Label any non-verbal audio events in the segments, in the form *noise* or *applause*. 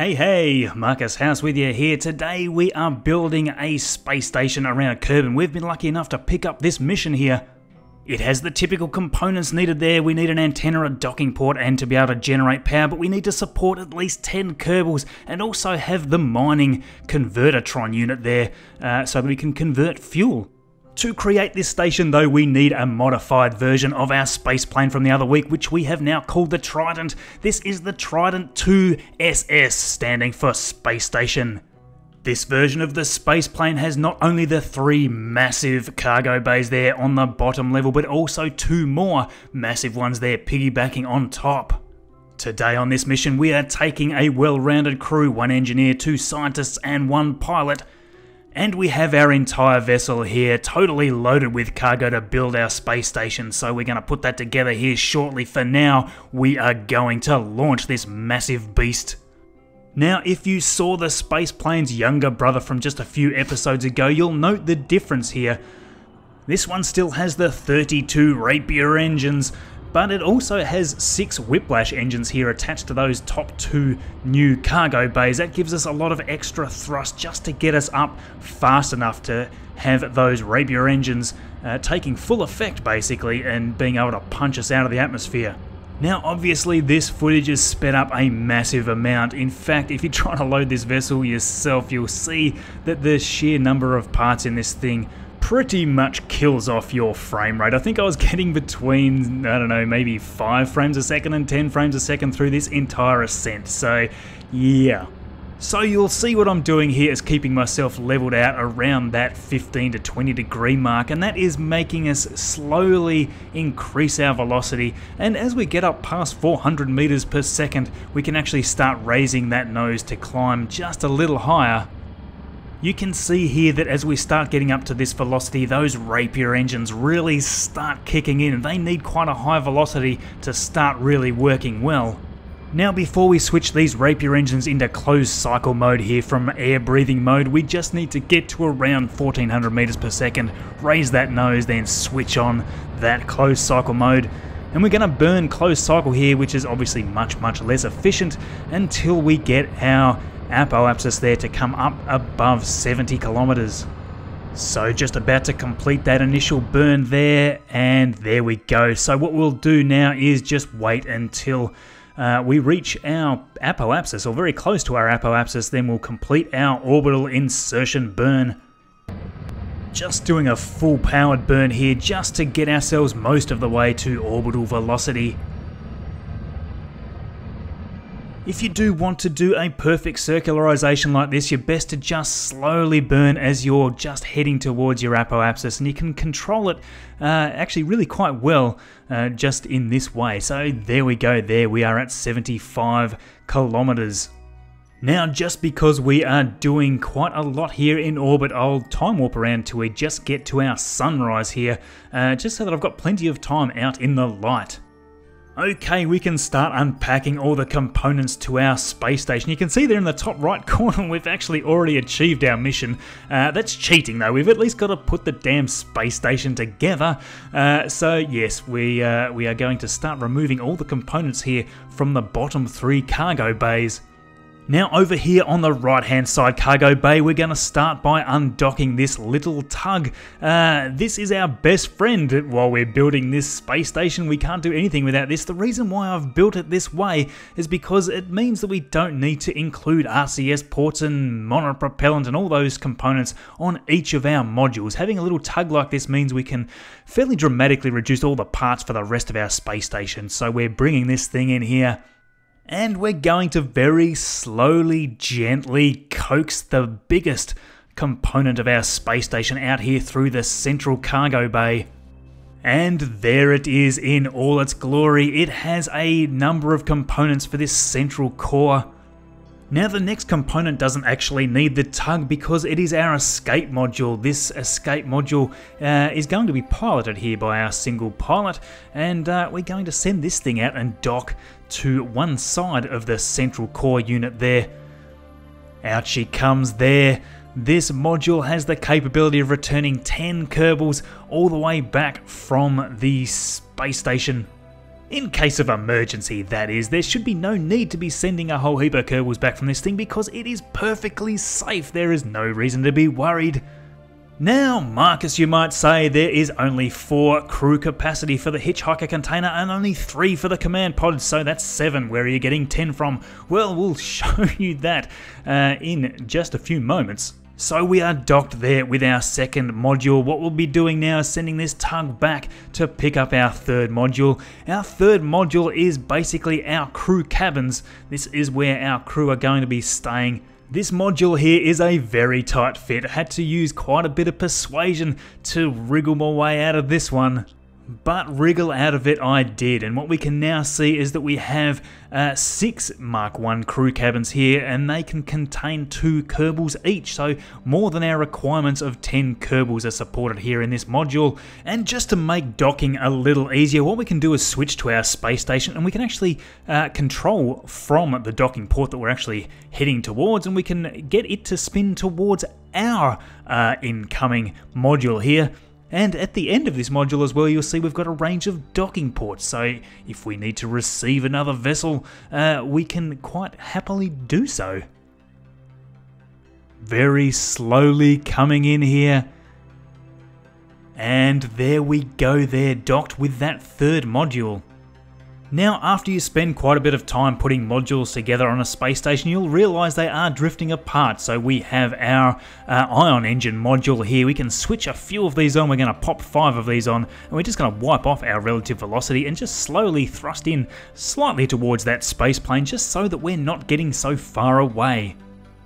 Hey, hey, Marcus House with you here. Today we are building a space station around Kerbin. We've been lucky enough to pick up this mission here. It has the typical components needed there. We need an antenna, a docking port, and to be able to generate power, but we need to support at least 10 Kerbals and also have the mining Convert-O-Tron unit there uh, so that we can convert fuel. To create this station though, we need a modified version of our space plane from the other week, which we have now called the Trident. This is the Trident 2 SS, standing for Space Station. This version of the space plane has not only the three massive cargo bays there on the bottom level, but also two more massive ones there piggybacking on top. Today on this mission, we are taking a well rounded crew one engineer, two scientists, and one pilot and we have our entire vessel here totally loaded with cargo to build our space station, so we're going to put that together here shortly. For now, we are going to launch this massive beast. Now, if you saw the space plane's younger brother from just a few episodes ago, you'll note the difference here. This one still has the 32 Rapier engines, but it also has six Whiplash engines here attached to those top two new cargo bays. That gives us a lot of extra thrust just to get us up fast enough to have those Rapier engines uh, taking full effect basically and being able to punch us out of the atmosphere. Now obviously this footage is sped up a massive amount. In fact, if you try to load this vessel yourself, you'll see that the sheer number of parts in this thing pretty much kills off your frame rate. I think I was getting between, I don't know, maybe 5 frames a second and 10 frames a second through this entire ascent. So, yeah. So you'll see what I'm doing here is keeping myself leveled out around that 15 to 20 degree mark and that is making us slowly increase our velocity and as we get up past 400 meters per second we can actually start raising that nose to climb just a little higher you can see here that as we start getting up to this velocity, those Rapier engines really start kicking in. They need quite a high velocity to start really working well. Now before we switch these Rapier engines into closed cycle mode here from air breathing mode, we just need to get to around 1400 meters per second, raise that nose, then switch on that closed cycle mode. And we're going to burn closed cycle here, which is obviously much, much less efficient until we get our apoapsis there to come up above 70 kilometers. So just about to complete that initial burn there and there we go. So what we'll do now is just wait until uh, we reach our apoapsis or very close to our apoapsis then we'll complete our orbital insertion burn. Just doing a full powered burn here just to get ourselves most of the way to orbital velocity. If you do want to do a perfect circularization like this, you're best to just slowly burn as you're just heading towards your apoapsis, and you can control it uh, actually really quite well uh, just in this way. So there we go, there we are at 75 kilometers. Now, just because we are doing quite a lot here in orbit, I'll time warp around till we just get to our sunrise here, uh, just so that I've got plenty of time out in the light. Okay, we can start unpacking all the components to our space station. You can see there in the top right *laughs* corner we've actually already achieved our mission. Uh, that's cheating though, we've at least got to put the damn space station together. Uh, so yes, we, uh, we are going to start removing all the components here from the bottom three cargo bays. Now over here on the right hand side cargo bay we're going to start by undocking this little tug. Uh, this is our best friend while we're building this space station. We can't do anything without this. The reason why I've built it this way is because it means that we don't need to include RCS ports and monopropellant and all those components on each of our modules. Having a little tug like this means we can fairly dramatically reduce all the parts for the rest of our space station. So we're bringing this thing in here and we're going to very slowly, gently coax the biggest component of our space station out here through the central cargo bay. And there it is in all its glory. It has a number of components for this central core. Now the next component doesn't actually need the tug because it is our escape module. This escape module uh, is going to be piloted here by our single pilot and uh, we're going to send this thing out and dock to one side of the central core unit there. Out she comes there. This module has the capability of returning 10 Kerbals all the way back from the space station. In case of emergency, that is, there should be no need to be sending a whole heap of Kerbals back from this thing because it is perfectly safe. There is no reason to be worried. Now, Marcus, you might say, there is only 4 crew capacity for the Hitchhiker container and only 3 for the command pod, so that's 7. Where are you getting 10 from? Well, we'll *laughs* show you that uh, in just a few moments. So we are docked there with our second module. What we'll be doing now is sending this tug back to pick up our third module. Our third module is basically our crew cabins. This is where our crew are going to be staying. This module here is a very tight fit. I had to use quite a bit of persuasion to wriggle my way out of this one but wriggle out of it I did. And what we can now see is that we have uh, six Mark 1 crew cabins here, and they can contain two Kerbals each, so more than our requirements of 10 Kerbals are supported here in this module. And just to make docking a little easier, what we can do is switch to our space station, and we can actually uh, control from the docking port that we're actually heading towards, and we can get it to spin towards our uh, incoming module here. And at the end of this module as well, you'll see we've got a range of docking ports, so if we need to receive another vessel, uh, we can quite happily do so. Very slowly coming in here. And there we go there, docked with that third module. Now, after you spend quite a bit of time putting modules together on a space station, you'll realise they are drifting apart. So we have our uh, ion engine module here. We can switch a few of these on. We're going to pop five of these on, and we're just going to wipe off our relative velocity and just slowly thrust in slightly towards that space plane, just so that we're not getting so far away.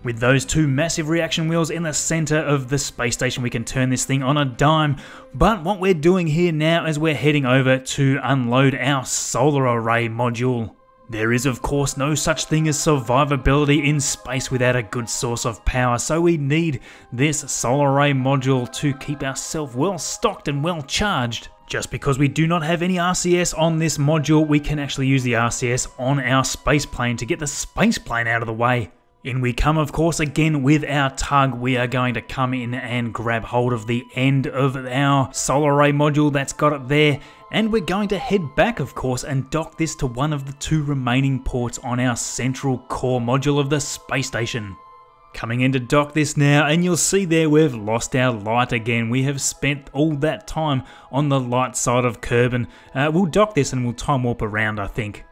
With those two massive reaction wheels in the center of the space station, we can turn this thing on a dime. But what we're doing here now is we're heading over to unload our solar array module. There is of course no such thing as survivability in space without a good source of power, so we need this solar array module to keep ourselves well stocked and well charged. Just because we do not have any RCS on this module, we can actually use the RCS on our space plane to get the space plane out of the way. In we come, of course, again with our tug. We are going to come in and grab hold of the end of our solar array module that's got it there. And we're going to head back, of course, and dock this to one of the two remaining ports on our central core module of the space station. Coming in to dock this now, and you'll see there we've lost our light again. We have spent all that time on the light side of Kerbin. Uh, we'll dock this and we'll time warp around, I think.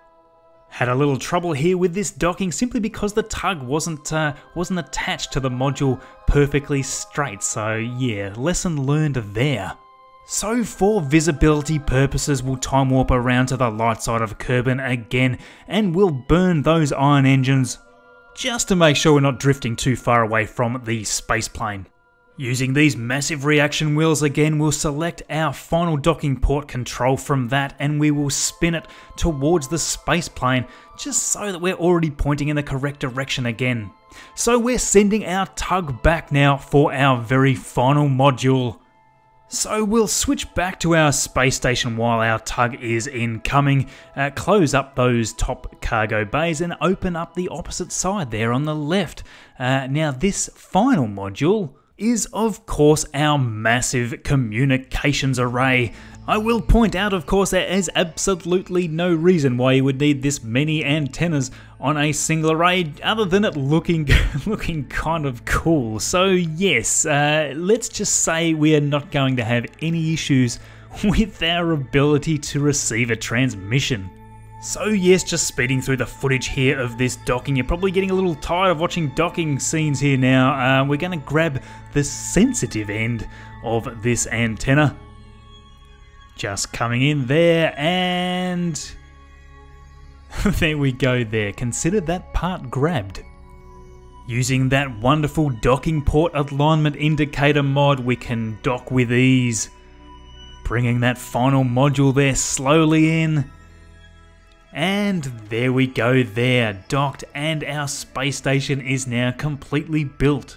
Had a little trouble here with this docking simply because the tug wasn't uh, wasn't attached to the module perfectly straight, so yeah, lesson learned there. So for visibility purposes, we'll time warp around to the light side of Kerbin again, and we'll burn those ion engines just to make sure we're not drifting too far away from the space plane. Using these massive reaction wheels again, we'll select our final docking port control from that and we will spin it towards the space plane just so that we're already pointing in the correct direction again. So we're sending our tug back now for our very final module. So we'll switch back to our space station while our tug is incoming, uh, close up those top cargo bays and open up the opposite side there on the left. Uh, now this final module is of course our massive communications array. I will point out of course there is absolutely no reason why you would need this many antennas on a single array other than it looking *laughs* looking kind of cool. So yes, uh, let's just say we are not going to have any issues *laughs* with our ability to receive a transmission. So yes, just speeding through the footage here of this docking. You're probably getting a little tired of watching docking scenes here now. Uh, we're going to grab the sensitive end of this antenna. Just coming in there and... *laughs* there we go there. Consider that part grabbed. Using that wonderful docking port alignment indicator mod, we can dock with ease. Bringing that final module there slowly in and there we go there, docked and our space station is now completely built.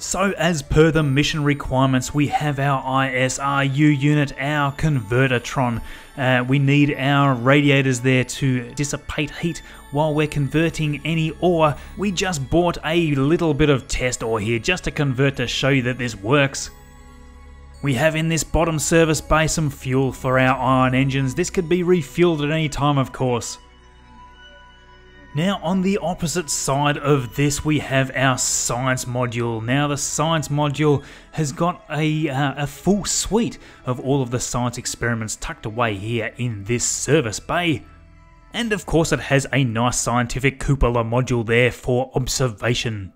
So as per the mission requirements, we have our ISRU unit, our Convert-O-Tron. Uh, we need our radiators there to dissipate heat while we're converting any ore. We just bought a little bit of test ore here just to convert to show you that this works. We have in this bottom service bay some fuel for our ion engines. This could be refueled at any time, of course. Now on the opposite side of this we have our science module. Now the science module has got a, uh, a full suite of all of the science experiments tucked away here in this service bay. And of course it has a nice scientific cupola module there for observation.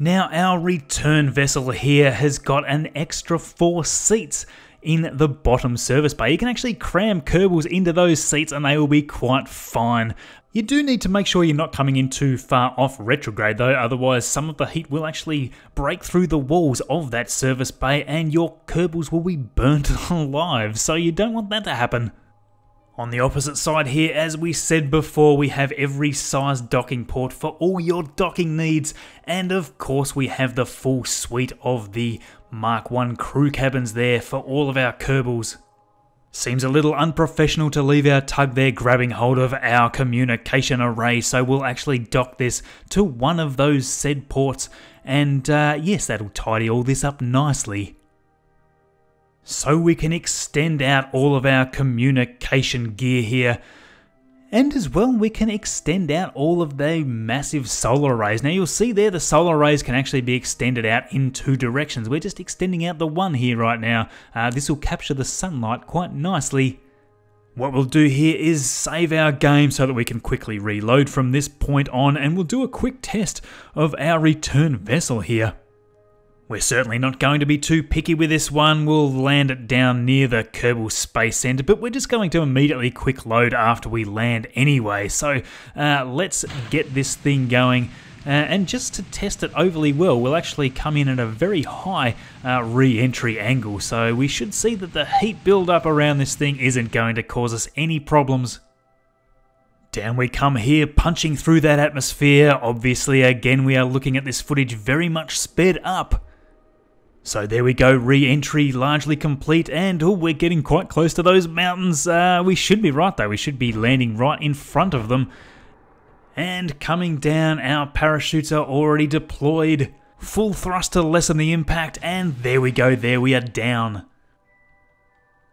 Now our return vessel here has got an extra four seats in the bottom service bay. You can actually cram Kerbals into those seats and they will be quite fine. You do need to make sure you're not coming in too far off retrograde though, otherwise some of the heat will actually break through the walls of that service bay and your Kerbals will be burnt *laughs* alive, so you don't want that to happen. On the opposite side here, as we said before, we have every size docking port for all your docking needs, and of course we have the full suite of the Mark 1 crew cabins there for all of our Kerbals. Seems a little unprofessional to leave our tug there grabbing hold of our communication array, so we'll actually dock this to one of those said ports, and uh, yes, that'll tidy all this up nicely. So we can extend out all of our communication gear here and as well, we can extend out all of the massive solar arrays. Now you'll see there the solar arrays can actually be extended out in two directions. We're just extending out the one here right now. Uh, this will capture the sunlight quite nicely. What we'll do here is save our game so that we can quickly reload from this point on and we'll do a quick test of our return vessel here. We're certainly not going to be too picky with this one. We'll land it down near the Kerbal Space Center, but we're just going to immediately quick load after we land anyway. So uh, let's get this thing going. Uh, and just to test it overly well, we'll actually come in at a very high uh, re-entry angle. So we should see that the heat build-up around this thing isn't going to cause us any problems. Down we come here, punching through that atmosphere. Obviously, again, we are looking at this footage very much sped up. So there we go, re-entry largely complete, and oh, we're getting quite close to those mountains. Uh, we should be right though, we should be landing right in front of them. And coming down, our parachutes are already deployed. Full thrust to lessen the impact, and there we go, there we are down.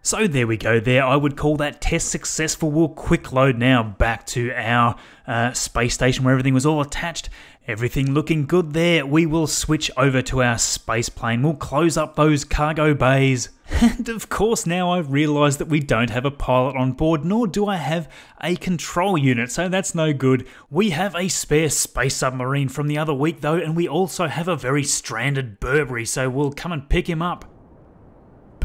So there we go there, I would call that test successful. We'll quick load now back to our uh, space station where everything was all attached Everything looking good there. We will switch over to our space plane. We'll close up those cargo bays. *laughs* And of course, now I've realised that we don't have a pilot on board, nor do I have a control unit, so that's no good. We have a spare space submarine from the other week though, and we also have a very stranded Burberry, so we'll come and pick him up.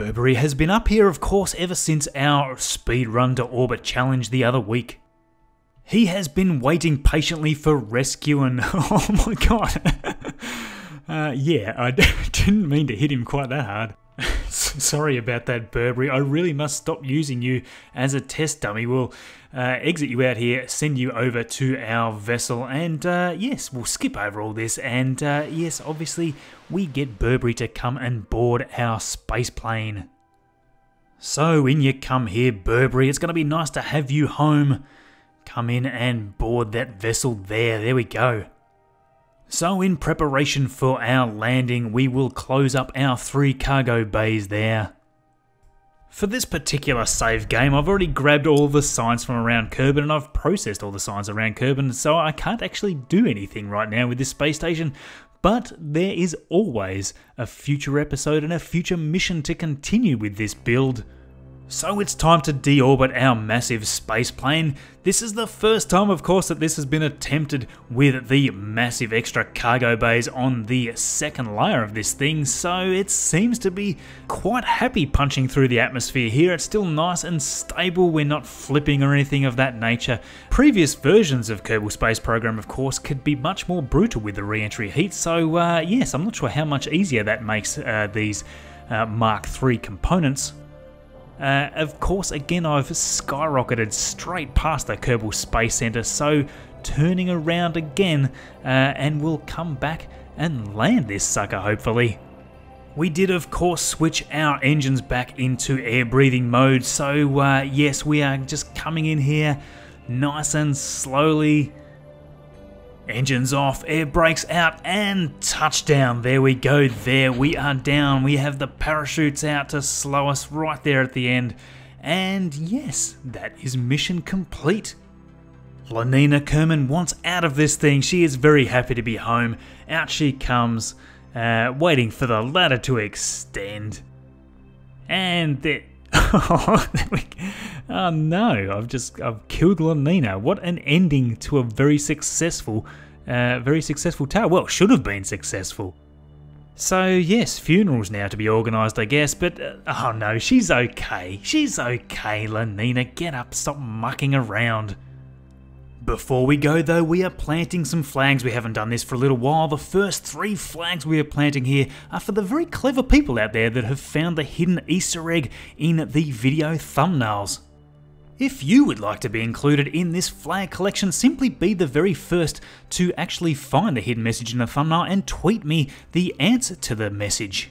Burberry has been up here, of course, ever since our speed run to orbit challenge the other week. He has been waiting patiently for rescue and *laughs* oh my god. *laughs* uh, yeah, I *laughs* didn't mean to hit him quite that hard. *laughs* Sorry about that, Burberry. I really must stop using you as a test dummy. We'll uh, exit you out here, send you over to our vessel, and uh, yes, we'll skip over all this. And uh, yes, obviously, we get Burberry to come and board our space plane. So in you come here, Burberry. It's going to be nice to have you home come in and board that vessel there. There we go. So in preparation for our landing, we will close up our three cargo bays there. For this particular save game, I've already grabbed all the science from around Kerbin and I've processed all the science around Kerbin, so I can't actually do anything right now with this space station, but there is always a future episode and a future mission to continue with this build. So it's time to deorbit our massive space plane. This is the first time, of course, that this has been attempted with the massive extra cargo bays on the second layer of this thing, so it seems to be quite happy punching through the atmosphere here. It's still nice and stable, we're not flipping or anything of that nature. Previous versions of Kerbal Space Program, of course, could be much more brutal with the re-entry heat, so uh, yes, I'm not sure how much easier that makes uh, these uh, Mark III components. Uh, of course, again, I've skyrocketed straight past the Kerbal Space Center, so turning around again, uh, and we'll come back and land this sucker, hopefully. We did, of course, switch our engines back into air breathing mode, so uh, yes, we are just coming in here nice and slowly. Engines off, air brakes out, and touchdown. There we go. There we are down. We have the parachutes out to slow us right there at the end. And yes, that is mission complete. Lenina Kerman wants out of this thing. She is very happy to be home. Out she comes, uh, waiting for the ladder to extend. And there. *laughs* oh no, I've just I've killed Lenina. What an ending to a very successful, uh, very successful tale. Well, should have been successful. So yes, funerals now to be organised, I guess. But uh, oh no, she's okay. She's okay, Lenina. Get up, stop mucking around. Before we go though, we are planting some flags. We haven't done this for a little while. The first three flags we are planting here are for the very clever people out there that have found the hidden Easter egg in the video thumbnails. If you would like to be included in this flag collection, simply be the very first to actually find the hidden message in the thumbnail and tweet me the answer to the message.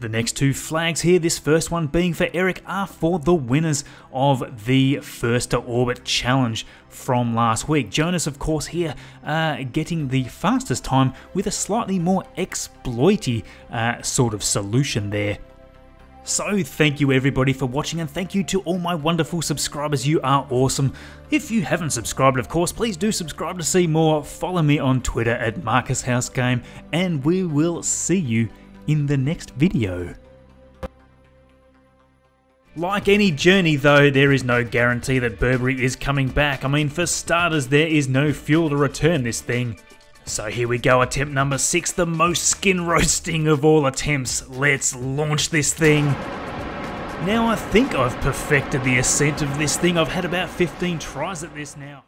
The next two flags here, this first one being for Eric, are for the winners of the First to Orbit Challenge from last week. Jonas, of course, here uh, getting the fastest time with a slightly more exploity uh, sort of solution there. So thank you everybody for watching and thank you to all my wonderful subscribers, you are awesome. If you haven't subscribed of course, please do subscribe to see more, follow me on Twitter at Marcus House Game and we will see you in the next video. Like any journey though, there is no guarantee that Burberry is coming back. I mean, for starters, there is no fuel to return this thing. So here we go, attempt number 6, the most skin roasting of all attempts. Let's launch this thing. Now I think I've perfected the ascent of this thing. I've had about 15 tries at this now.